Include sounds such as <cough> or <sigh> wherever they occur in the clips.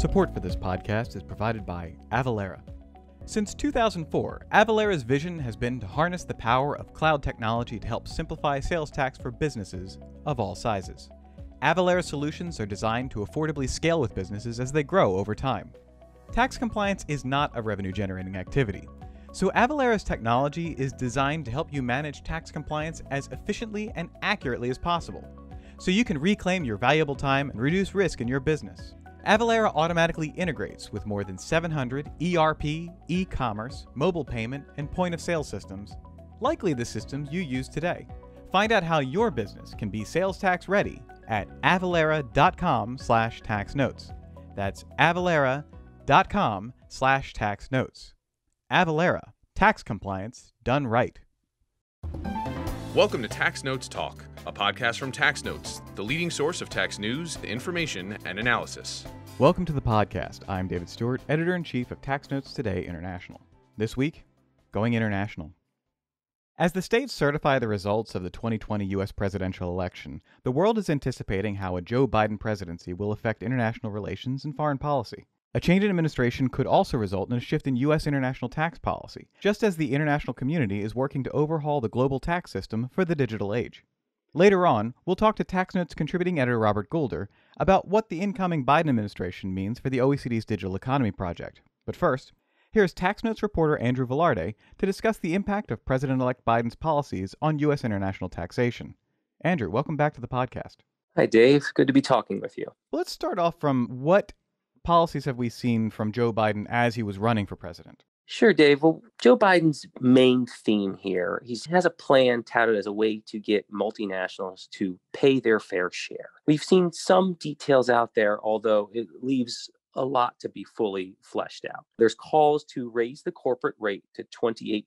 Support for this podcast is provided by Avalara. Since 2004, Avalara's vision has been to harness the power of cloud technology to help simplify sales tax for businesses of all sizes. Avalara solutions are designed to affordably scale with businesses as they grow over time. Tax compliance is not a revenue generating activity, so Avalara's technology is designed to help you manage tax compliance as efficiently and accurately as possible, so you can reclaim your valuable time and reduce risk in your business. Avalara automatically integrates with more than 700 ERP, e commerce, mobile payment, and point of sale systems, likely the systems you use today. Find out how your business can be sales tax ready at avalara.com slash tax notes. That's avalara.com slash tax notes. Avalara, tax compliance done right. Welcome to Tax Notes Talk, a podcast from Tax Notes, the leading source of tax news, information, and analysis. Welcome to the podcast. I'm David Stewart, editor in chief of Tax Notes Today International. This week, going international. As the states certify the results of the 2020 U.S. presidential election, the world is anticipating how a Joe Biden presidency will affect international relations and foreign policy. A change in administration could also result in a shift in U.S. international tax policy, just as the international community is working to overhaul the global tax system for the digital age. Later on, we'll talk to TaxNotes contributing editor Robert Goulder about what the incoming Biden administration means for the OECD's Digital Economy Project. But first, here's TaxNotes reporter Andrew Velarde to discuss the impact of President elect Biden's policies on U.S. international taxation. Andrew, welcome back to the podcast. Hi, Dave. Good to be talking with you. Let's start off from what policies have we seen from Joe Biden as he was running for president? Sure, Dave. Well, Joe Biden's main theme here, he has a plan touted as a way to get multinationals to pay their fair share. We've seen some details out there, although it leaves a lot to be fully fleshed out. There's calls to raise the corporate rate to 28%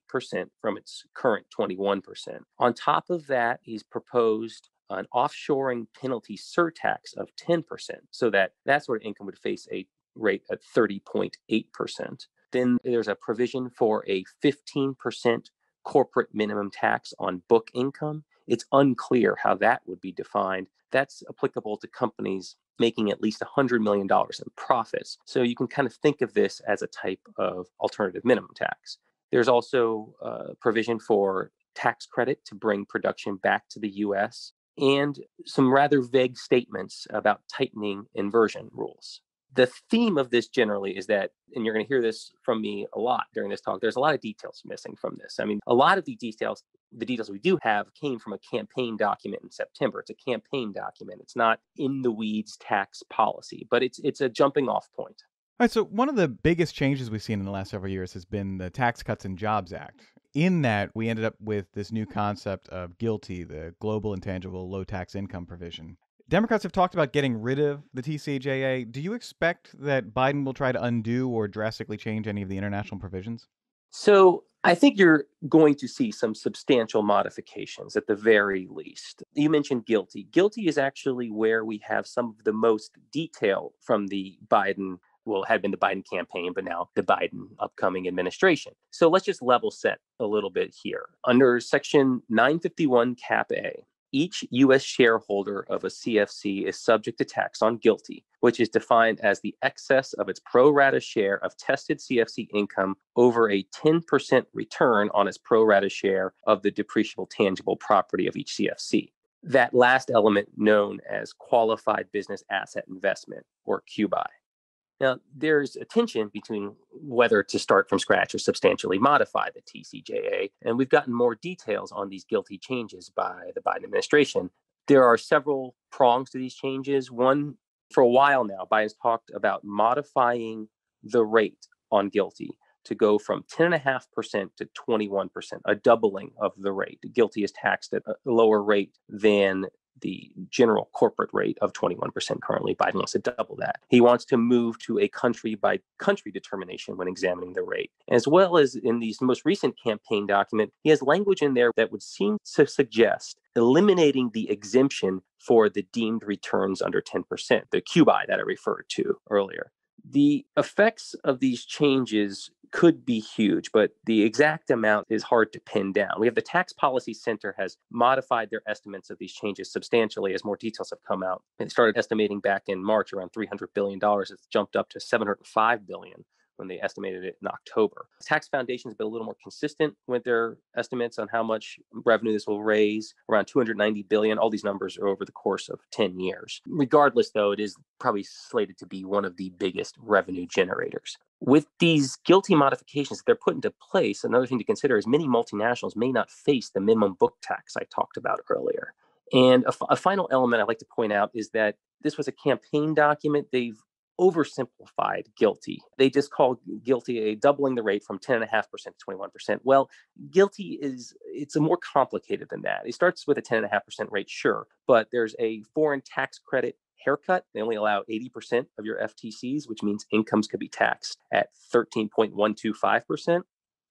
from its current 21%. On top of that, he's proposed an offshoring penalty surtax of 10%, so that that sort of income would face a rate at 30.8%. Then there's a provision for a 15% corporate minimum tax on book income. It's unclear how that would be defined. That's applicable to companies making at least $100 million in profits. So you can kind of think of this as a type of alternative minimum tax. There's also a provision for tax credit to bring production back to the US and some rather vague statements about tightening inversion rules. The theme of this generally is that, and you're going to hear this from me a lot during this talk, there's a lot of details missing from this. I mean, a lot of the details, the details we do have came from a campaign document in September. It's a campaign document. It's not in the weeds tax policy, but it's it's a jumping off point. All right, so one of the biggest changes we've seen in the last several years has been the Tax Cuts and Jobs Act in that we ended up with this new concept of GILTI, the Global Intangible Low Tax Income provision. Democrats have talked about getting rid of the TCJA. Do you expect that Biden will try to undo or drastically change any of the international provisions? So I think you're going to see some substantial modifications at the very least. You mentioned GILTI. GILTI is actually where we have some of the most detail from the Biden well, had been the Biden campaign, but now the Biden upcoming administration. So let's just level set a little bit here. Under Section 951 Cap A, each U.S. shareholder of a CFC is subject to tax on GILTI, which is defined as the excess of its pro rata share of tested CFC income over a 10% return on its pro rata share of the depreciable tangible property of each CFC. That last element, known as qualified business asset investment, or QBI. Now, there's a tension between whether to start from scratch or substantially modify the TCJA, and we've gotten more details on these GILTI changes by the Biden administration. There are several prongs to these changes. One, for a while now, Biden's talked about modifying the rate on GILTI to go from 10.5% to 21%, a doubling of the rate. GILTI is taxed at a lower rate than the general corporate rate of 21% currently. Biden wants to double that. He wants to move to a country by country determination when examining the rate. As well as in these most recent campaign document, he has language in there that would seem to suggest eliminating the exemption for the deemed returns under 10%, the QBI that I referred to earlier. The effects of these changes could be huge, but the exact amount is hard to pin down. We have the Tax Policy Center has modified their estimates of these changes substantially as more details have come out. It started estimating back in March around $300 billion. It's jumped up to $705 billion when they estimated it in October. Tax Foundation has been a little more consistent with their estimates on how much revenue this will raise, around 290 billion. All these numbers are over the course of 10 years. Regardless, though, it is probably slated to be one of the biggest revenue generators. With these GILTI modifications that they're put into place, another thing to consider is many multinationals may not face the minimum book tax I talked about earlier. And a, f- a final element I'd like to point out is that this was a campaign document. They've oversimplified GILTI. They just call GILTI a doubling the rate from 10.5% to 21%. Well, GILTI is it's a more complicated than that. It starts with a 10.5% rate, sure, but there's a foreign tax credit haircut. They only allow 80% of your FTCs, which means incomes could be taxed at 13.125%.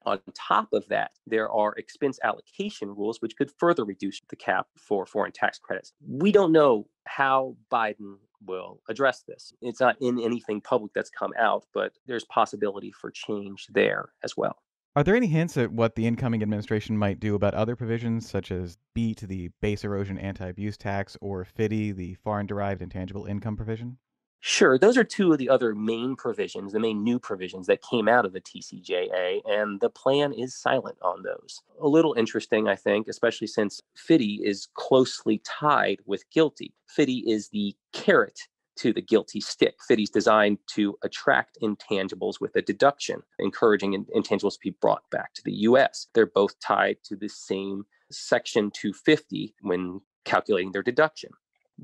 On top of that, there are expense allocation rules, which could further reduce the cap for foreign tax credits. We don't know how Biden will address this. It's not in anything public that's come out, but there's possibility for change there as well. Are there any hints at what the incoming administration might do about other provisions, such as BEAT, the Base Erosion Anti Abuse Tax, or FDII, the Foreign Derived Intangible Income provision? Sure. Those are two of the other main provisions, the main new provisions that came out of the TCJA, and the plan is silent on those. A little interesting, I think, especially since FDII is closely tied with GILTI. FDII is the carrot to the GILTI stick. FDII is designed to attract intangibles with a deduction, encouraging intangibles to be brought back to the US. They're both tied to the same Section 250 when calculating their deduction.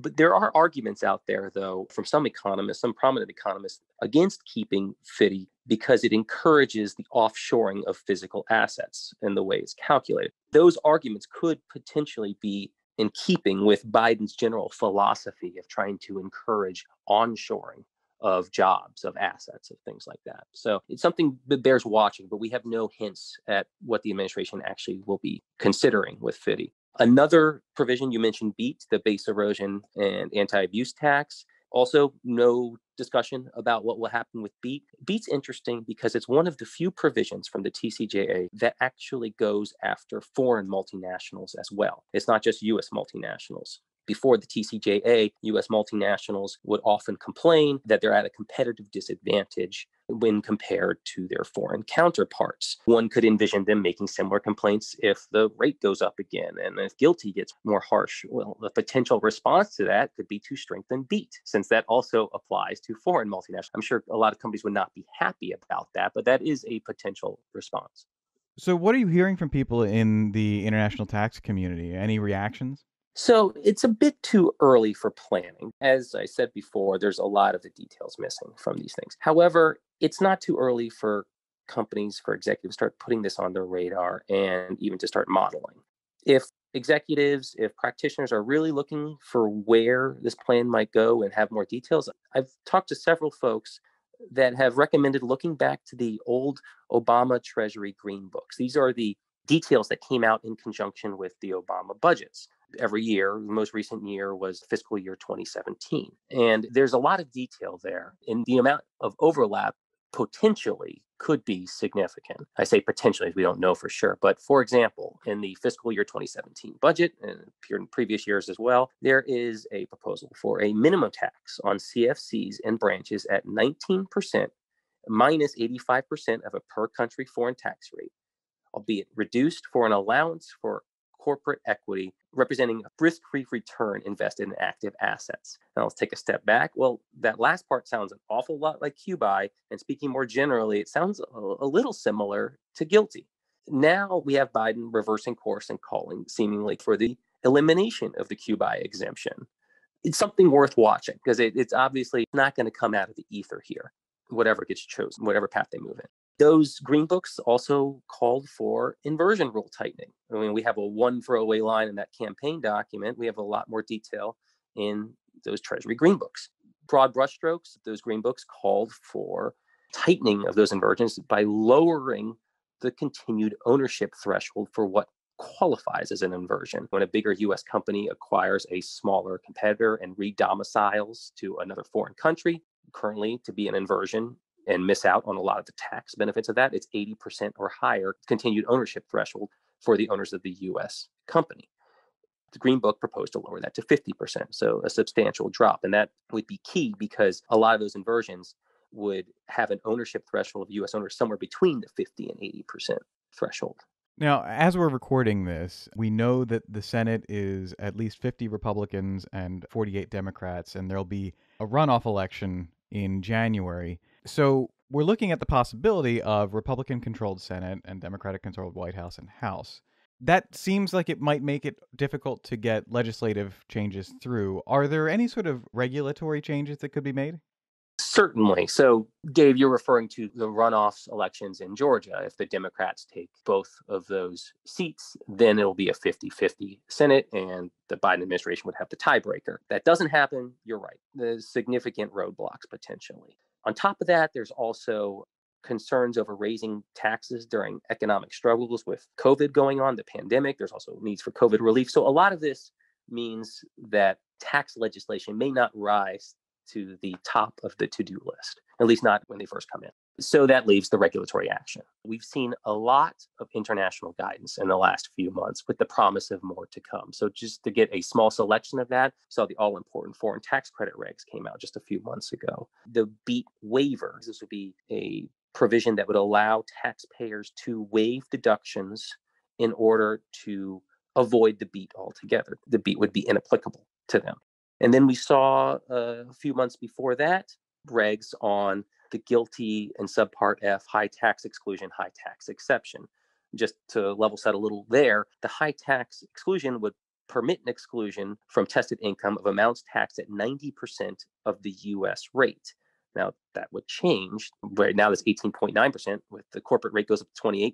But there are arguments out there, though, from some economists, some prominent economists, against keeping FDII because it encourages the offshoring of physical assets in the way it's calculated. Those arguments could potentially be in keeping with Biden's general philosophy of trying to encourage onshoring of jobs, of assets, of things like that. So it's something that bears watching, but we have no hints at what the administration actually will be considering with FDII. Another provision you mentioned, BEAT, the base erosion and anti abuse tax. Also, no discussion about what will happen with BEAT. BEAT's interesting because it's one of the few provisions from the TCJA that actually goes after foreign multinationals as well. It's not just US multinationals. Before the TCJA, US multinationals would often complain that they're at a competitive disadvantage when compared to their foreign counterparts. One could envision them making similar complaints if the rate goes up again and if GILTI gets more harsh. Well, the potential response to that could be to strengthen BEAT, since that also applies to foreign multinationals. I'm sure a lot of companies would not be happy about that, but that is a potential response. So, what are you hearing from people in the international tax community? Any reactions? So it's a bit too early for planning. As I said before, there's a lot of the details missing from these things. However, it's not too early for companies, for executives, start putting this on their radar and even to start modeling. If executives, if practitioners are really looking for where this plan might go and have more details, I've talked to several folks that have recommended looking back to the old Obama Treasury Green Books. These are the details that came out in conjunction with the Obama budgets every year. The most recent year was fiscal year 2017. And there's a lot of detail there. And the amount of overlap potentially could be significant. I say potentially, we don't know for sure. But for example, in the fiscal year 2017 budget, and appeared in previous years as well, there is a proposal for a minimum tax on CFCs and branches at 19% minus 85% of a per country foreign tax rate, albeit reduced for an allowance for corporate equity representing a risk free return invested in active assets. Now let's take a step back. Well, that last part sounds an awful lot like QBI. And speaking more generally, it sounds a, a little similar to GILTI. Now we have Biden reversing course and calling seemingly for the elimination of the QBI exemption. It's something worth watching because it, it's obviously not going to come out of the ether here, whatever gets chosen, whatever path they move in those green books also called for inversion rule tightening. I mean, we have a one throwaway line in that campaign document. We have a lot more detail in those Treasury green books. Broad brushstrokes, those green books called for tightening of those inversions by lowering the continued ownership threshold for what qualifies as an inversion. When a bigger US company acquires a smaller competitor and redomiciles to another foreign country, currently to be an inversion, and miss out on a lot of the tax benefits of that. It's 80% or higher continued ownership threshold for the owners of the US company. The Green Book proposed to lower that to 50%, so a substantial drop. And that would be key because a lot of those inversions would have an ownership threshold of US owners somewhere between the 50 and 80% threshold. Now, as we're recording this, we know that the Senate is at least 50 Republicans and 48 Democrats, and there'll be a runoff election in January. So we're looking at the possibility of Republican controlled Senate and Democratic controlled White House and House. That seems like it might make it difficult to get legislative changes through. Are there any sort of regulatory changes that could be made? Certainly. So, Dave, you're referring to the runoffs elections in Georgia. If the Democrats take both of those seats, then it'll be a 50 50 Senate, and the Biden administration would have the tiebreaker. That doesn't happen. You're right. There's significant roadblocks potentially. On top of that, there's also concerns over raising taxes during economic struggles with COVID going on, the pandemic. There's also needs for COVID relief. So, a lot of this means that tax legislation may not rise to the top of the to do list, at least not when they first come in. So that leaves the regulatory action. We've seen a lot of international guidance in the last few months with the promise of more to come. So, just to get a small selection of that, saw the all important foreign tax credit regs came out just a few months ago. The BEAT waiver, this would be a provision that would allow taxpayers to waive deductions in order to avoid the BEAT altogether. The BEAT would be inapplicable to them. And then we saw uh, a few months before that regs on the GILTI and subpart F high tax exclusion, high tax exception. Just to level set a little there, the high tax exclusion would permit an exclusion from tested income of amounts taxed at 90% of the US rate. Now that would change. Right now that's 18.9%. With the corporate rate goes up to 28%,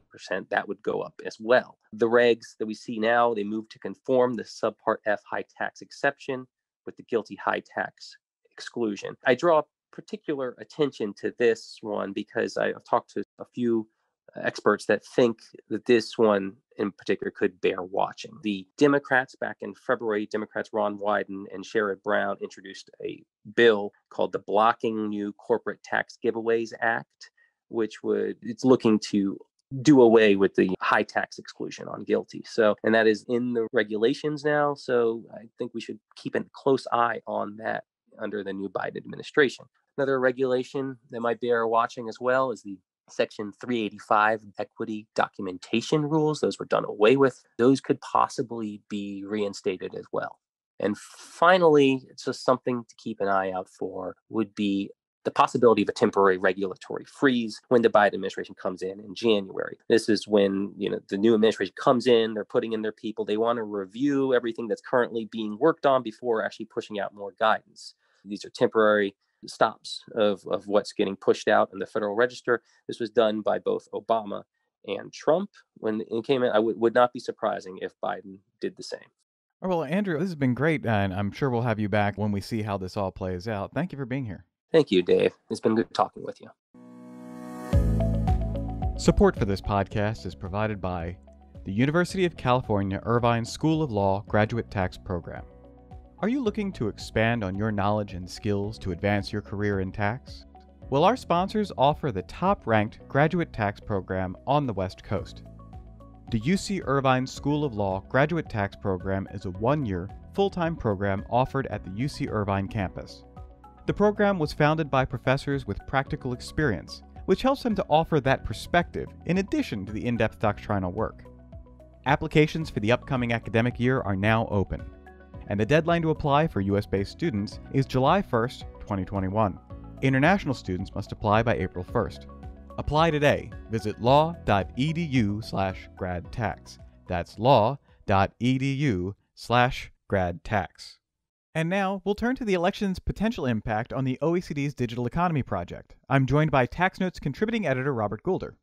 that would go up as well. The regs that we see now, they move to conform the subpart F high tax exception with the GILTI high tax exclusion. I draw particular attention to this one because I've talked to a few experts that think that this one in particular could bear watching. The Democrats back in February, Democrats Ron Wyden and Sherrod Brown introduced a bill called the Blocking New Corporate Tax Giveaways Act, which would it's looking to do away with the high tax exclusion on GILTI. So, and that is in the regulations now. So, I think we should keep a close eye on that under the new Biden administration. Another regulation that might bear watching as well is the Section 385 equity documentation rules. Those were done away with. Those could possibly be reinstated as well. And finally, it's just something to keep an eye out for would be the possibility of a temporary regulatory freeze when the Biden administration comes in in January. This is when you know the new administration comes in, they're putting in their people, they want to review everything that's currently being worked on before actually pushing out more guidance. These are temporary stops of, of what's getting pushed out in the Federal Register. This was done by both Obama and Trump when it came in. I w- would not be surprising if Biden did the same. Well, Andrew, this has been great, and I'm sure we'll have you back when we see how this all plays out. Thank you for being here. Thank you, Dave. It's been good talking with you. Support for this podcast is provided by the University of California Irvine School of Law Graduate Tax Program. Are you looking to expand on your knowledge and skills to advance your career in tax? Well, our sponsors offer the top ranked graduate tax program on the West Coast. The UC Irvine School of Law Graduate Tax Program is a one year, full time program offered at the UC Irvine campus. The program was founded by professors with practical experience, which helps them to offer that perspective in addition to the in depth doctrinal work. Applications for the upcoming academic year are now open and the deadline to apply for US based students is July 1st, 2021. International students must apply by April 1st. Apply today. Visit law.edu slash gradtax. That's law.edu slash gradtax. And now we'll turn to the election's potential impact on the OECD's Digital Economy Project. I'm joined by TaxNotes contributing editor Robert Goulder.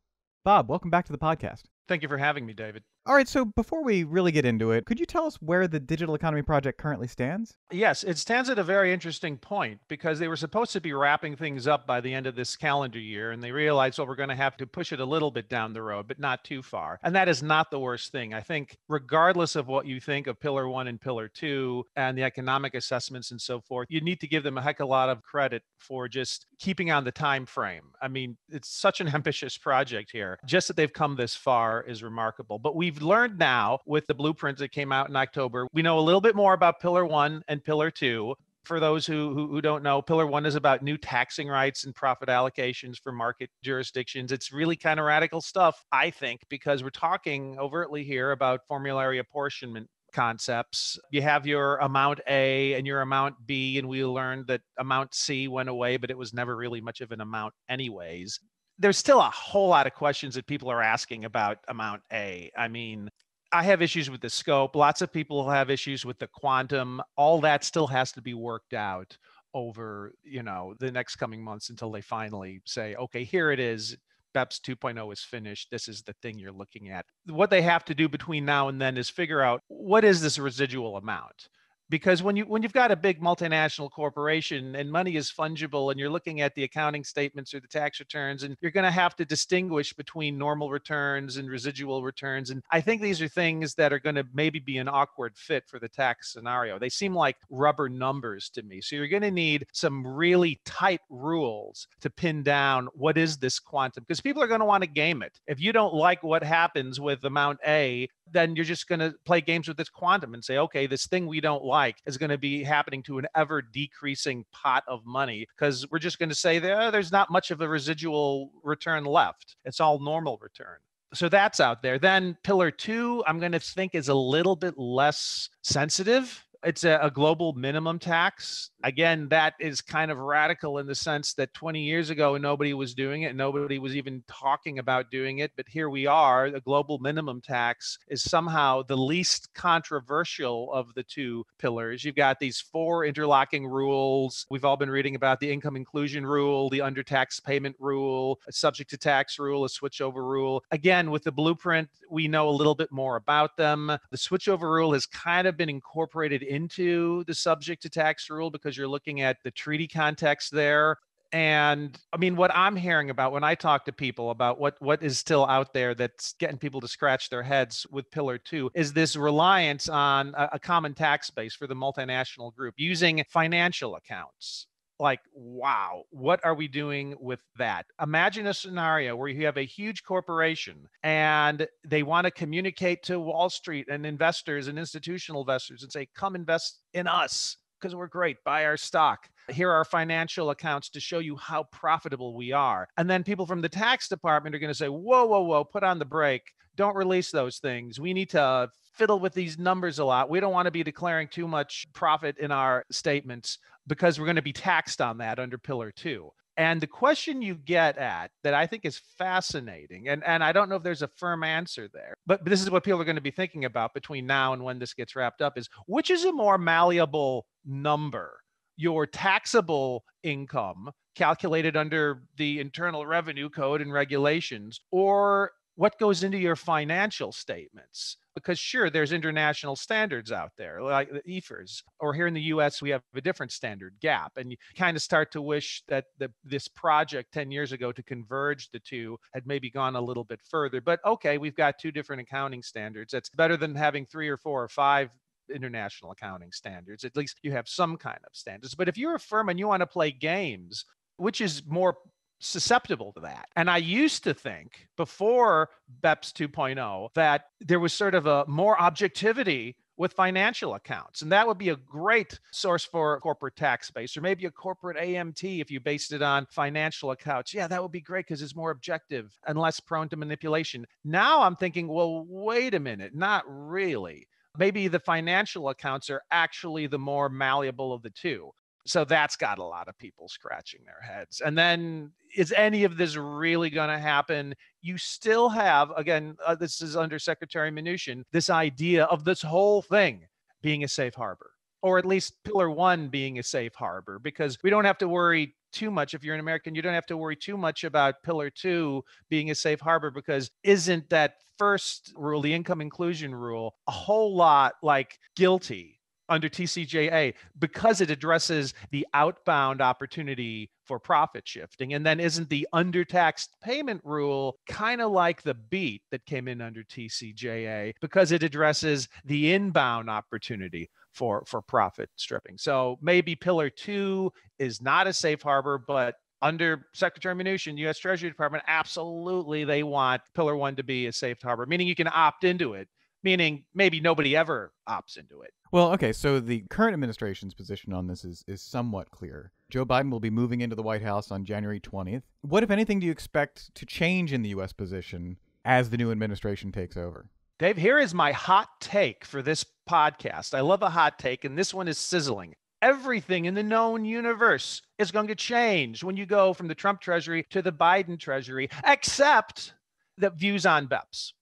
Bob, welcome back to the podcast. Thank you for having me, David. All right, so before we really get into it, could you tell us where the Digital Economy Project currently stands? Yes, it stands at a very interesting point because they were supposed to be wrapping things up by the end of this calendar year, and they realized, well, we're going to have to push it a little bit down the road, but not too far. And that is not the worst thing. I think, regardless of what you think of Pillar One and Pillar Two and the economic assessments and so forth, you need to give them a heck of a lot of credit for just keeping on the time frame. I mean, it's such an <laughs> ambitious project here. Just that they've come this far is remarkable. But we've learned now with the blueprints that came out in October, we know a little bit more about Pillar One and Pillar Two for those who, who, who don't know, Pillar One is about new taxing rights and profit allocations for market jurisdictions. It's really kind of radical stuff, I think, because we're talking overtly here about formulary apportionment concepts. You have your amount A and your amount B, and we learned that amount C went away, but it was never really much of an amount, anyways. There's still a whole lot of questions that people are asking about amount A. I mean, I have issues with the scope. Lots of people have issues with the quantum. All that still has to be worked out over, you know, the next coming months until they finally say, okay, here it is BEPS 2.0 is finished, this is the thing you're looking at. What they have to do between now and then is figure out what is this residual amount? Because when you when you've got a big multinational corporation and money is fungible and you're looking at the accounting statements or the tax returns and you're going to have to distinguish between normal returns and residual returns and i think these are things that are going to maybe be an awkward fit for the tax scenario. They seem like rubber numbers to me. So you're going to need some really tight rules to pin down what is this quantum because people are going to want to game it. If you don't like what happens with amount a then you're just going to play games with this quantum and say okay this thing we don't like is going to be happening to an ever decreasing pot of money because we're just going to say there, there's not much of a residual return left. It's all normal return. So that's out there. Then pillar two, I'm going to think is a little bit less sensitive it's a, a, global minimum tax. Again, that is kind of radical in the sense that 20 years ago, nobody was doing it. Nobody was even talking about doing it. But here we are. The global minimum tax is somehow the least controversial of the two pillars. You've got these four interlocking rules. We've all been reading about the income inclusion rule, the undertax payment rule, a subject to tax rule, a switchover rule. Again, with the blueprint, we know a little bit more about them. The switchover rule has kind of been incorporated into the subject to tax rule because you're looking at the treaty context there. And i mean what i'm hearing about when i talk to people about what what is still out there that's getting people to scratch their heads with pillar 2 is this reliance on a, a common tax base for the multinational group using financial accounts like, wow, what are we doing with that? Imagine a scenario where you have a huge corporation and they want to communicate to Wall Street and investors and institutional investors and say, come invest in us because we're great, buy our stock. Here are our financial accounts to show you how profitable we are. And then people from the tax department are going to say, whoa, whoa, whoa, put on the brake. Don't release those things. We need to fiddle with these numbers a lot. We don't want to be declaring too much profit in our statements because we're going to be taxed on that under pillar two. And the question you get at that I think is fascinating, and, and I don't know if there's a firm answer there, but this is what people are going to be thinking about between now and when this gets wrapped up is which is a more malleable number? Your taxable income calculated under the Internal Revenue Code and regulations, or what goes into your financial statements because sure there's international standards out there like the IFRS or here in the US we have a different standard GAAP, and you kind of start to wish that the, this project 10 years ago to converge the two had maybe gone a little bit further but okay we've got two different accounting standards. That's better than having three or four or five international accounting standards. At least you have some kind of standards. But if you're a firm and you want to play games which is more susceptible to that. And I used to think before BEPS 2.0 that there was sort of a more objectivity with financial accounts. And that would be a great source for corporate tax base or maybe a corporate AMT if you based it on financial accounts. Yeah, that would be great because it's more objective and less prone to manipulation. Now I'm thinking, well, wait a minute, not really. Maybe the financial accounts are actually the more malleable of the two. So that's got a lot of people scratching their heads. And then is any of this really going to happen? You still have, again, uh, this is under Secretary Mnuchin, this idea of this whole thing being a safe harbor. or at least pillar one being a safe harbor, because we don't have to worry too much. If you're an American, you don't have to worry too much about pillar two being a safe harbor because isn't that first rule, the income inclusion rule, a whole lot like GILTI under TCJA because it addresses the outbound opportunity for profit shifting. And then isn't the undertaxed payment rule kind of like the BEAT that came in under TCJA because it addresses the inbound opportunity for, for profit stripping. So maybe pillar two is not a safe harbor, but under Secretary Mnuchin, U.S. Treasury Department, absolutely they want pillar one to be a safe harbor, meaning you can opt into it meaning maybe nobody ever opts into it. Well, okay, so the current administration's position on this is, is somewhat clear. Joe Biden will be moving into the White House on January 20th. What, if anything, do you expect to change in the U.S. position as the new administration takes over? Dave, here is my hot take for this podcast. I love a hot take, and this one is sizzling. Everything in the known universe is going to change when you go from the Trump Treasury to the Biden Treasury, except the views on BEPS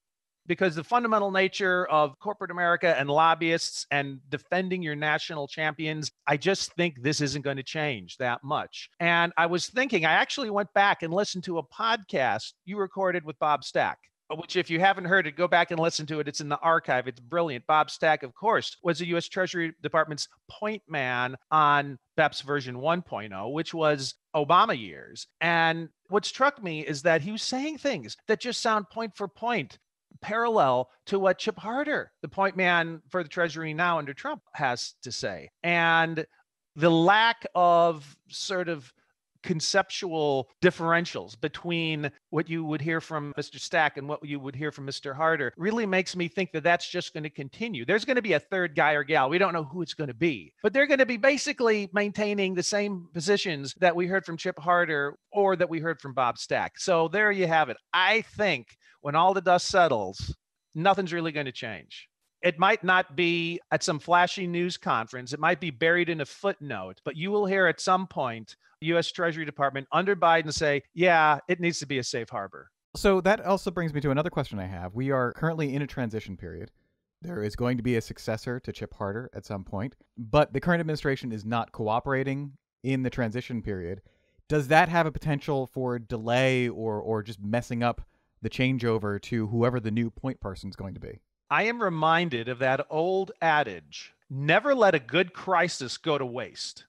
because the fundamental nature of corporate America and lobbyists and defending your national champions, I just think this isn't going to change that much. And I was thinking, I actually went back and listened to a podcast you recorded with Bob Stack which if you haven't heard it, go back and listen to it. It's in the archive. It's brilliant. Bob Stack, of course, was the U.S. Treasury Department's point man on BEPS version 1.0, which was Obama years. And what struck me is that he was saying things that just sound point for point parallel to what Chip Harter, the point man for the Treasury now under Trump, has to say. And the lack of sort of conceptual differentials between what you would hear from Mr. Stack and what you would hear from Mr. Harter really makes me think that that's just going to continue. There's going to be a third guy or gal. We don't know who it's going to be, but they're going to be basically maintaining the same positions that we heard from Chip Harter or that we heard from Bob Stack. So there you have it. I think when all the dust settles, nothing's really going to change. It might not be at some flashy news conference. It might be buried in a footnote, but you will hear at some point US Treasury Department under Biden say, yeah, it needs to be a safe harbor. So that also brings me to another question I have. We are currently in a transition period. There is going to be a successor to Chip Harter at some point, but the current administration is not cooperating in the transition period. Does that have a potential for delay or or just messing up the changeover to whoever the new point person is going to be. I am reminded of that old adage never let a good crisis go to waste.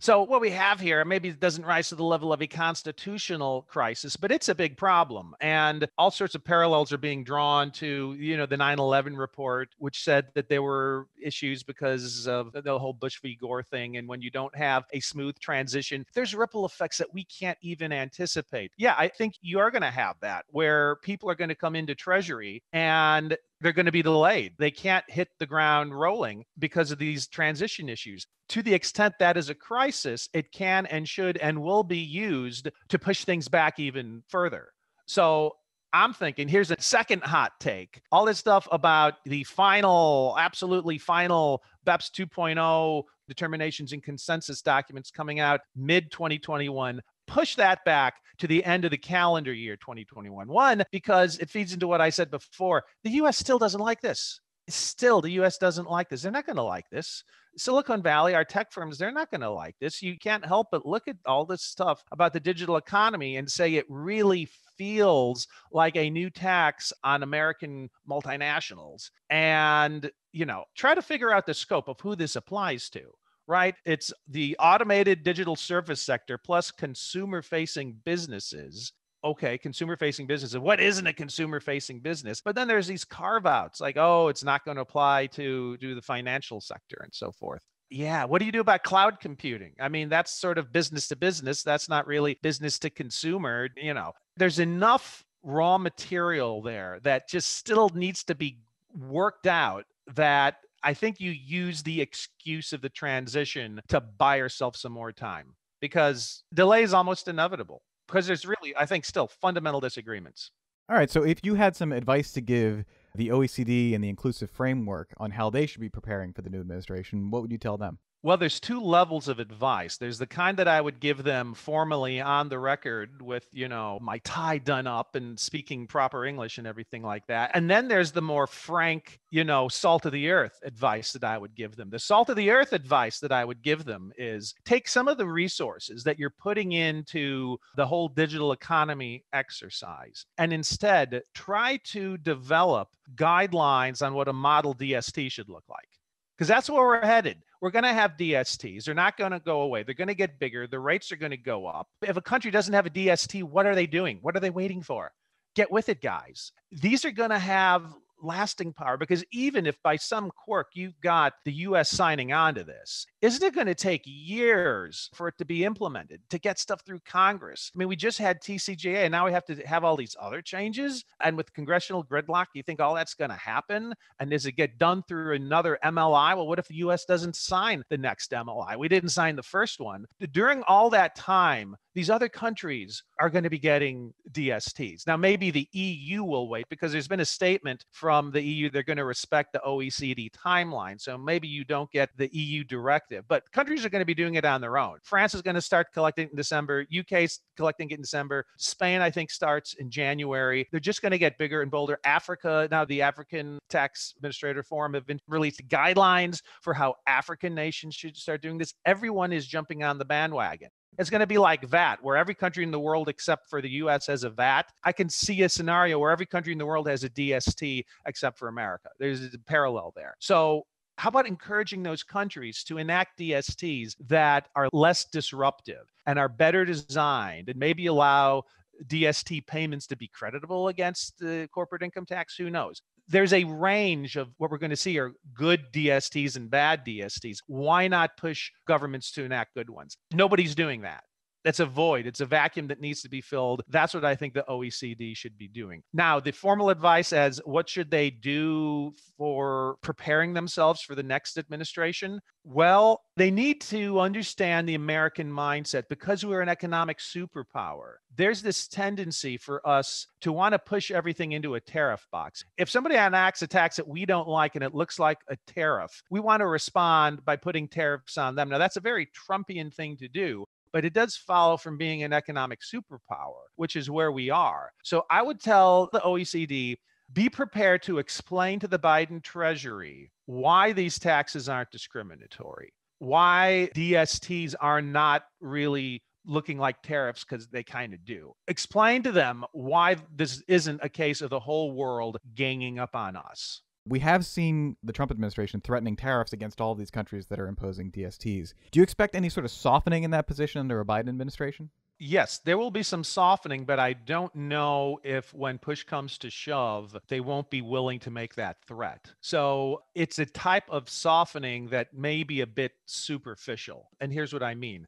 So what we have here maybe doesn't rise to the level of a constitutional crisis, but it's a big problem. And all sorts of parallels are being drawn to, you know, the 9/11 report, which said that there were issues because of the whole Bush v. Gore thing. And when you don't have a smooth transition, there's ripple effects that we can't even anticipate. Yeah, I think you are going to have that where people are going to come into Treasury and they're going to be delayed. They can't hit the ground rolling because of these transition issues. To the extent that is a crisis, it can and should and will be used to push things back even further. So I'm thinking here's a second hot take. All this stuff about the final, absolutely final BEPS 2.0 determinations and consensus documents coming out mid 2021 push that back to the end of the calendar year 2021. One, because it feeds into what I said before. The US still doesn't like this. Still, the US doesn't like this. They're not going to like this. Silicon Valley, our tech firms, they're not going to like this. You can't help but look at all this stuff about the digital economy and say it really feels like a new tax on American multinationals. And, you know, try to figure out the scope of who this applies to right? It's the automated digital service sector plus consumer facing businesses. Okay, consumer facing businesses. What isn't a consumer facing business? But then there's these carve outs like, oh, it's not going to apply to, to the financial sector and so forth. Yeah. What do you do about cloud computing? I mean, that's sort of business to business. That's not really business to consumer. You know, there's enough raw material there that just still needs to be worked out that I think you use the excuse of the transition to buy yourself some more time because delay is almost inevitable because there's really, I think, still fundamental disagreements. All right. So if you had some advice to give the OECD and the inclusive framework on how they should be preparing for the new administration, what would you tell them? Well, there's two levels of advice. There's the kind that I would give them formally on the record with, you know, my tie done up and speaking proper English and everything like that. And then there's the more frank, you know, salt of the earth advice that I would give them. The salt of the earth advice that I would give them is take some of the resources that you're putting into the whole digital economy exercise and instead try to develop guidelines on what a model DST should look like because that's where we're headed. We're going to have DSTs. They're not going to go away. They're going to get bigger. The rates are going to go up. If a country doesn't have a DST, what are they doing? What are they waiting for? Get with it, guys. These are going to have lasting power because even if by some quirk you've got the US signing on to this, isn't it going to take years for it to be implemented to get stuff through Congress? I mean, we just had TCJA and now we have to have all these other changes. And with congressional gridlock, you think all that's going to happen? And does it get done through another MLI? Well, what if the US doesn't sign the next MLI? We didn't sign the first one. During all that time, these other countries are going to be getting DSTs. Now, maybe the EU will wait because there's been a statement from the EU they're going to respect the OECD timeline. So maybe you don't get the EU directive, but countries are going to be doing it on their own. France is going to start collecting in December. UK's collecting it in December. Spain, I think, starts in January. They're just going to get bigger and bolder. Africa, now the African Tax Administrator Forum have been released guidelines for how African nations should start doing this. Everyone is jumping on the bandwagon. It's going to be like VAT, where every country in the world except for the US has a VAT. I can see a scenario where every country in the world has a DST except for America. There's a parallel there. So, how about encouraging those countries to enact DSTs that are less disruptive and are better designed and maybe allow DST payments to be creditable against the corporate income tax? Who knows? There's a range of what we're going to see are good DSTs and bad DSTs. Why not push governments to enact good ones? Nobody's doing that. That's a void. It's a vacuum that needs to be filled. That's what I think the OECD should be doing. Now, the formal advice as what should they do for preparing themselves for the next administration? Well, they need to understand the American mindset because we're an economic superpower. There's this tendency for us to want to push everything into a tariff box. If somebody enacts a tax that we don't like and it looks like a tariff, we want to respond by putting tariffs on them. Now, that's a very Trumpian thing to do but it does follow from being an economic superpower, which is where we are. So I would tell the OECD be prepared to explain to the Biden Treasury why these taxes aren't discriminatory, why DSTs are not really looking like tariffs because they kind of do. Explain to them why this isn't a case of the whole world ganging up on us. We have seen the Trump administration threatening tariffs against all of these countries that are imposing DSTs. Do you expect any sort of softening in that position under a Biden administration? Yes, there will be some softening, but I don't know if when push comes to shove, they won't be willing to make that threat. So it's a type of softening that may be a bit superficial. And here's what I mean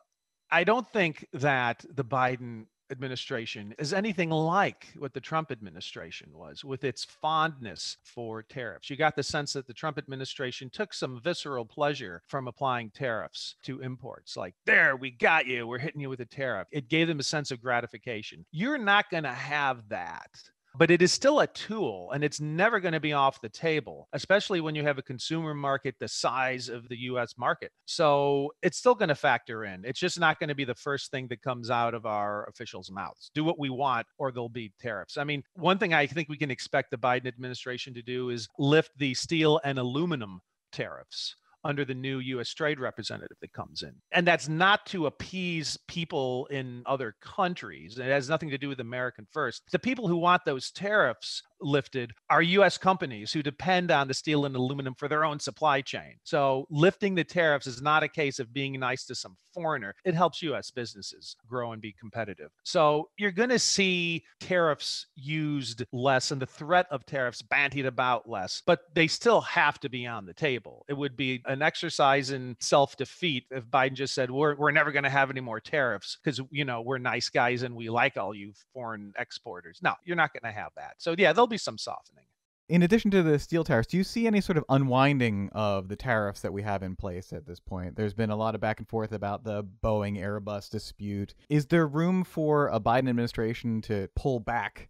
I don't think that the Biden administration is anything like what the Trump administration was with its fondness for tariffs. You got the sense that the Trump administration took some visceral pleasure from applying tariffs to imports. Like, there, we got you. We're hitting you with a tariff. It gave them a sense of gratification. You're not going to have that but it is still a tool and it's never going to be off the table, especially when you have a consumer market the size of the US market. So it's still going to factor in. It's just not going to be the first thing that comes out of our officials' mouths. Do what we want or there'll be tariffs. I mean, one thing I think we can expect the Biden administration to do is lift the steel and aluminum tariffs under the new US trade representative that comes in. And that's not to appease people in other countries. It has nothing to do with American first. The people who want those tariffs lifted are US companies who depend on the steel and aluminum for their own supply chain. So lifting the tariffs is not a case of being nice to some foreigner. It helps US businesses grow and be competitive. So you're going to see tariffs used less and the threat of tariffs bantied about less, but they still have to be on the table. It would be an exercise in self-defeat if Biden just said we're we're never going to have any more tariffs because you know, we're nice guys and we like all you foreign exporters. No, you're not going to have that. So yeah, they'll there'll be some softening. In addition to the steel tariffs, do you see any sort of unwinding of the tariffs that we have in place at this point? There's been a lot of back and forth about the Boeing Airbus dispute. Is there room for a Biden administration to pull back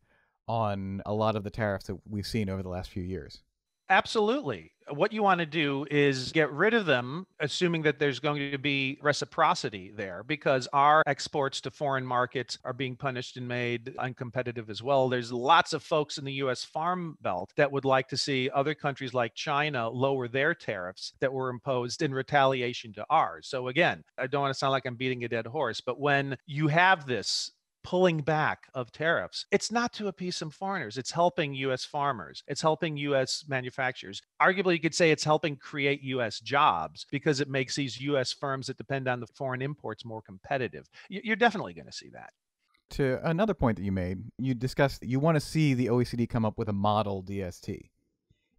on a lot of the tariffs that we've seen over the last few years? Absolutely. What you want to do is get rid of them, assuming that there's going to be reciprocity there, because our exports to foreign markets are being punished and made uncompetitive as well. There's lots of folks in the US farm belt that would like to see other countries like China lower their tariffs that were imposed in retaliation to ours. So, again, I don't want to sound like I'm beating a dead horse, but when you have this pulling back of tariffs, it's not to appease some foreigners. It's helping US farmers, it's helping US manufacturers. Arguably, you could say it's helping create US jobs because it makes these US firms that depend on the foreign imports more competitive. You're definitely going to see that. To another point that you made, you discussed you want to see the OECD come up with a model DST.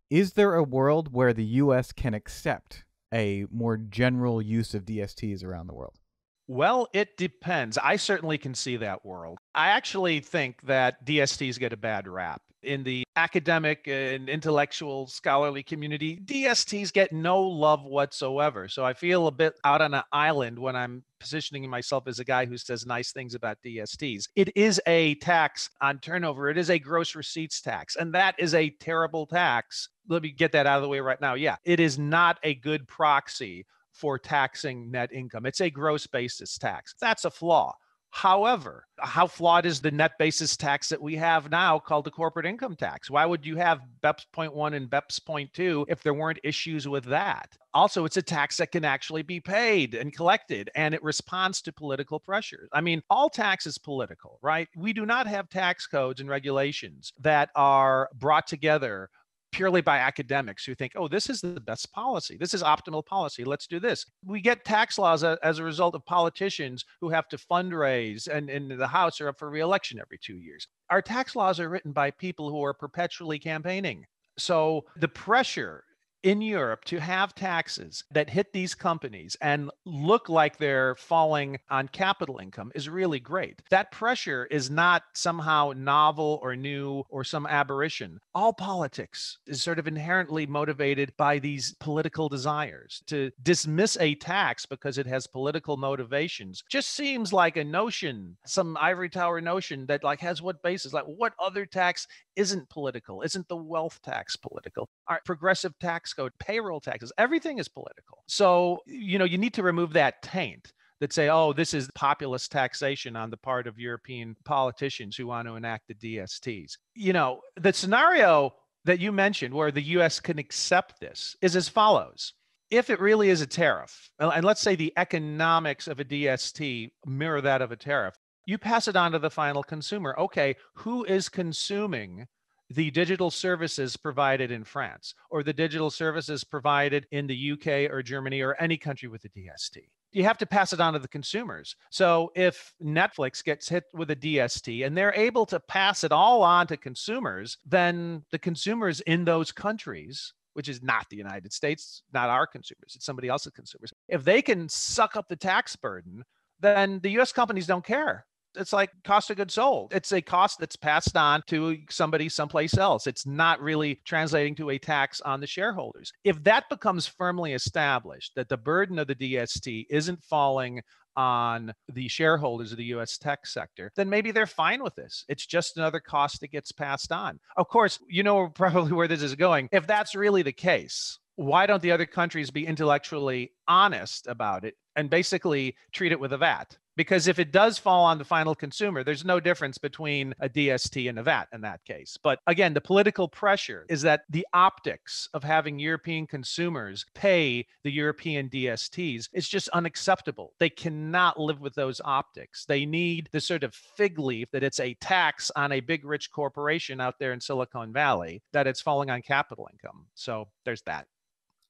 Is there a world where the US can accept a more general use of DSTs around the world? Well, it depends. I certainly can see that world. I actually think that DSTs get a bad rap. In the academic and intellectual scholarly community, DSTs get no love whatsoever. So I feel a bit out on an island when I'm positioning myself as a guy who says nice things about DSTs. It is a tax on turnover, it is a gross receipts tax, and that is a terrible tax. Let me get that out of the way right now. Yeah, it is not a good proxy for taxing net income. It's a gross basis tax. That's a flaw. However, how flawed is the net basis tax that we have now called the corporate income tax? Why would you have BEPS point one and BEPS point two if there weren't issues with that? Also, it's a tax that can actually be paid and collected and it responds to political pressures. I mean, all tax is political, right? We do not have tax codes and regulations that are brought together purely by academics who think, oh, this is the best policy. This is optimal policy. Let's do this. We get tax laws as a result of politicians who have to fundraise and in the House are up for reelection every two years. Our tax laws are written by people who are perpetually campaigning. So the pressure in Europe to have taxes that hit these companies and look like they're falling on capital income is really great. That pressure is not somehow novel or new or some aberration. All politics is sort of inherently motivated by these political desires. To dismiss a tax because it has political motivations just seems like a notion, some ivory tower notion that like has what basis? Like what other tax isn't political? Isn't the wealth tax political? Our progressive tax code, payroll taxes, everything is political. So, you know, you need to remove that taint that say, oh, this is populist taxation on the part of European politicians who want to enact the DSTs. You know, the scenario that you mentioned where the US can accept this is as follows. If it really is a tariff, and let's say the economics of a DST mirror that of a tariff, you pass it on to the final consumer. Okay, who is consuming the digital services provided in France or the digital services provided in the UK or Germany or any country with a DST? You have to pass it on to the consumers. So if Netflix gets hit with a DST and they're able to pass it all on to consumers, then the consumers in those countries which is not the United States, not our consumers, it's somebody else's consumers. If they can suck up the tax burden, then the US companies don't care it's like cost of goods sold. It's a cost that's passed on to somebody someplace else. It's not really translating to a tax on the shareholders. If that becomes firmly established, that the burden of the DST isn't falling on the shareholders of the US tech sector, then maybe they're fine with this. It's just another cost that gets passed on. Of course, you know <laughs> probably where this is going. If that's really the case, why don't the other countries be intellectually honest about it and basically treat it with a VAT? Because if it does fall on the final consumer, there's no difference between a DST and a VAT in that case. But again, the political pressure is that the optics of having European consumers pay the European DSTs is just unacceptable. They cannot live with those optics. They need the sort of fig leaf that it's a tax on a big rich corporation out there in Silicon Valley, that it's falling on capital income. So there's that.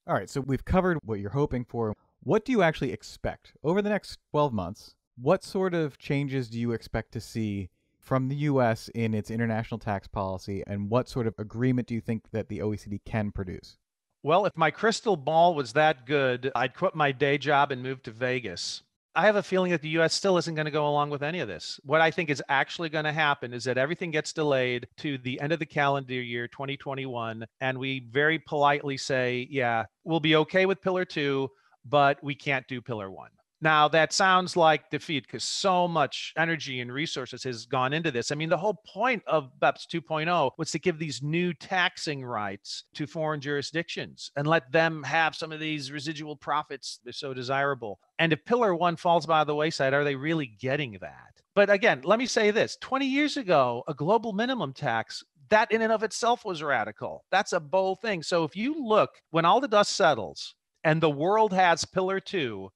All right, so we've covered what you're hoping for. What do you actually expect over the next 12 months? What sort of changes do you expect to see from the US in its international tax policy, and what sort of agreement do you think that the OECD can produce? Well, if my crystal ball was that good, I'd quit my day job and move to Vegas. I have a feeling that the US still isn't going to go along with any of this. What I think is actually going to happen is that everything gets delayed to the end of the calendar year 2021. And we very politely say, yeah, we'll be okay with pillar two, but we can't do pillar one Now, that sounds like defeat because so much energy and resources has gone into this. I mean, the whole point of BEPS 2.0 was to give these new taxing rights to foreign jurisdictions and let them have some of these residual profits. They're so desirable. And if Pillar One falls by the wayside, are they really getting that? But again, let me say this 20 years ago, a global minimum tax that in and of itself was radical. That's a bold thing. So if you look, when all the dust settles and the world has pillar two,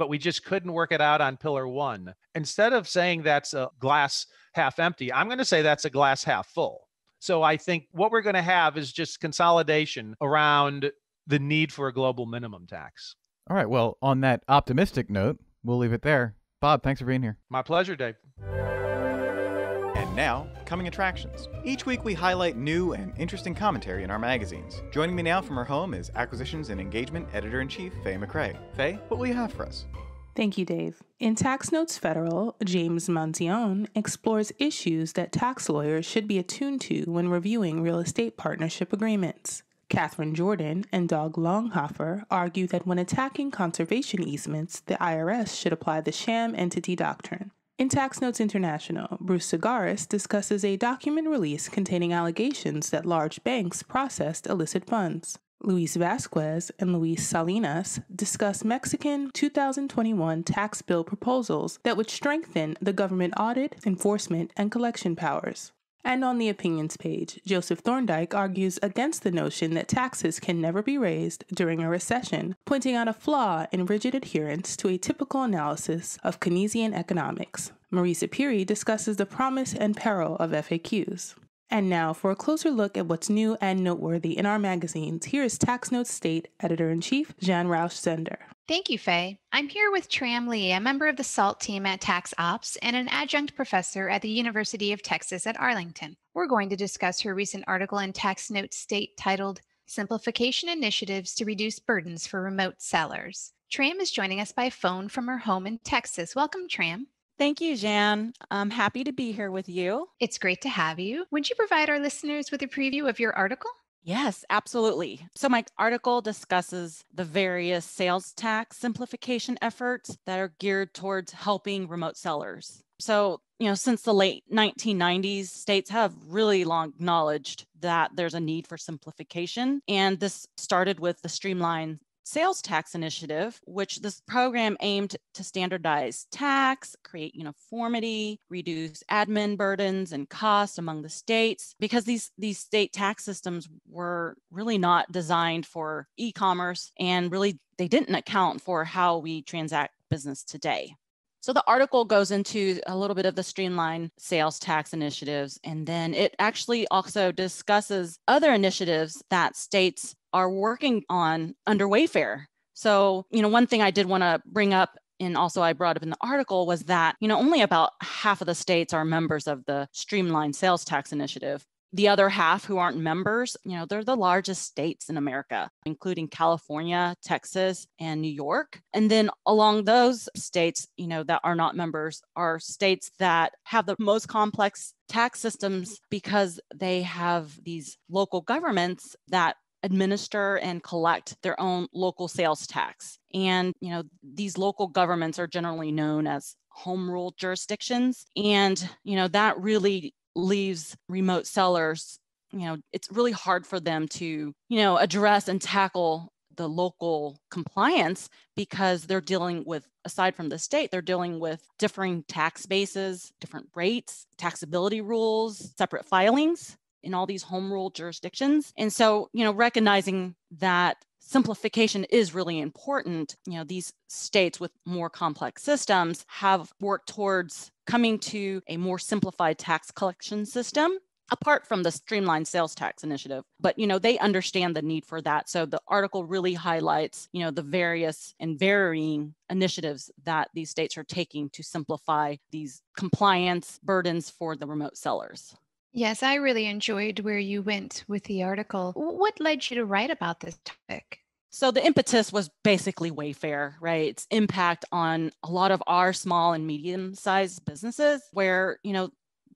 but we just couldn't work it out on pillar one. Instead of saying that's a glass half empty, I'm going to say that's a glass half full. So I think what we're going to have is just consolidation around the need for a global minimum tax. All right. Well, on that optimistic note, we'll leave it there. Bob, thanks for being here. My pleasure, Dave. Now, coming attractions. Each week we highlight new and interesting commentary in our magazines. Joining me now from her home is Acquisitions and Engagement Editor in Chief, Faye McCray. Faye, what will you have for us? Thank you, Dave. In Tax Notes Federal, James Manzione explores issues that tax lawyers should be attuned to when reviewing real estate partnership agreements. Catherine Jordan and Doug Longhofer argue that when attacking conservation easements, the IRS should apply the sham entity doctrine. In Tax Notes International, Bruce Zagaris discusses a document release containing allegations that large banks processed illicit funds. Luis Vasquez and Luis Salinas discuss Mexican 2021 tax bill proposals that would strengthen the government audit, enforcement, and collection powers. And on the opinions page, Joseph Thorndike argues against the notion that taxes can never be raised during a recession, pointing out a flaw in rigid adherence to a typical analysis of Keynesian economics. Marie Sapirie discusses the promise and peril of FAQs. And now, for a closer look at what's new and noteworthy in our magazines, here is Tax Notes State Editor in Chief, Jan Rausch Zender. Thank you, Faye. I'm here with Tram Le, a member of the SALT team at Tax Ops and an adjunct professor at the University of Texas at Arlington. We're going to discuss her recent article in Tax Notes State titled Simplification Initiatives to Reduce Burdens for Remote Sellers. Tram is joining us by phone from her home in Texas. Welcome, Tram. Thank you, Jan. I'm happy to be here with you. It's great to have you. Would you provide our listeners with a preview of your article? Yes, absolutely. So, my article discusses the various sales tax simplification efforts that are geared towards helping remote sellers. So, you know, since the late 1990s, states have really long acknowledged that there's a need for simplification. And this started with the Streamline sales tax initiative, which this program aimed to standardize tax, create uniformity, reduce admin burdens and costs among the states, because these, these state tax systems were really not designed for e-commerce and really they didn't account for how we transact business today. So the article goes into a little bit of the streamline sales tax initiatives, and then it actually also discusses other initiatives that states are working on under Wayfair. So, you know, one thing I did want to bring up and also I brought up in the article was that, you know, only about half of the states are members of the Streamline Sales Tax Initiative the other half who aren't members, you know, they're the largest states in America, including California, Texas, and New York. And then along those states, you know, that are not members are states that have the most complex tax systems because they have these local governments that administer and collect their own local sales tax. And, you know, these local governments are generally known as home rule jurisdictions. And, you know, that really leaves remote sellers you know it's really hard for them to you know address and tackle the local compliance because they're dealing with aside from the state they're dealing with differing tax bases different rates taxability rules separate filings in all these home rule jurisdictions. And so you know recognizing that simplification is really important. You know, these states with more complex systems have worked towards coming to a more simplified tax collection system apart from the streamlined sales tax initiative. But you know they understand the need for that. So the article really highlights you know the various and varying initiatives that these states are taking to simplify these compliance burdens for the remote sellers Yes, I really enjoyed where you went with the article. What led you to write about this topic? So the impetus was basically Wayfair, right? Its impact on a lot of our small and medium sized businesses where, you know,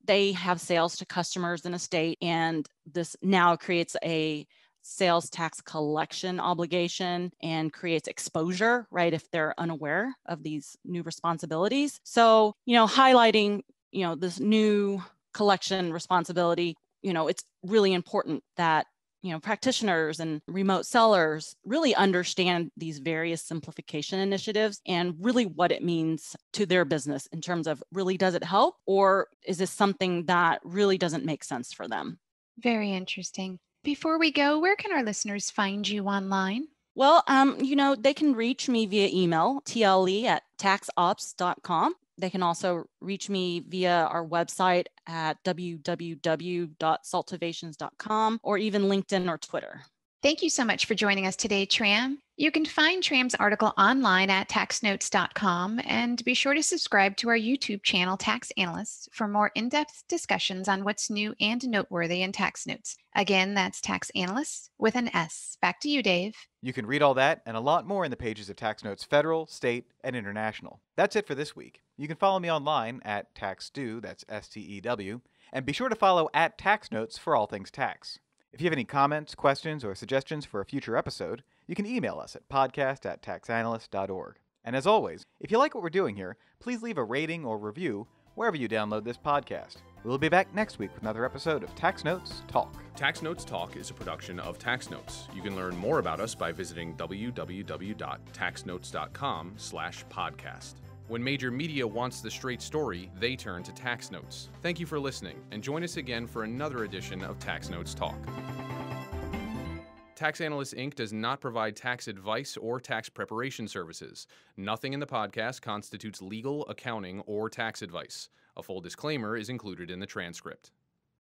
they have sales to customers in a state and this now creates a sales tax collection obligation and creates exposure, right, if they're unaware of these new responsibilities. So, you know, highlighting, you know, this new collection responsibility, you know, it's really important that you know practitioners and remote sellers really understand these various simplification initiatives and really what it means to their business in terms of really does it help or is this something that really doesn't make sense for them? Very interesting. Before we go where can our listeners find you online? Well, um, you know, they can reach me via email, tle at taxops.com. They can also reach me via our website at www.saltovations.com or even LinkedIn or Twitter. Thank you so much for joining us today, Tram. You can find Tram's article online at taxnotes.com and be sure to subscribe to our YouTube channel, Tax Analysts, for more in depth discussions on what's new and noteworthy in tax notes. Again, that's Tax Analysts with an S. Back to you, Dave. You can read all that and a lot more in the pages of Tax Notes Federal, State, and International. That's it for this week. You can follow me online at TaxStew, that's S T E W, and be sure to follow at Tax Notes for all things tax. If you have any comments, questions, or suggestions for a future episode, you can email us at podcast at taxanalyst.org. And as always, if you like what we're doing here, please leave a rating or review wherever you download this podcast. We'll be back next week with another episode of Tax Notes Talk. Tax Notes Talk is a production of Tax Notes. You can learn more about us by visiting www.taxnotes.com/podcast. When major media wants the straight story, they turn to Tax Notes. Thank you for listening, and join us again for another edition of Tax Notes Talk. Tax Analyst Inc. does not provide tax advice or tax preparation services. Nothing in the podcast constitutes legal, accounting, or tax advice. A full disclaimer is included in the transcript.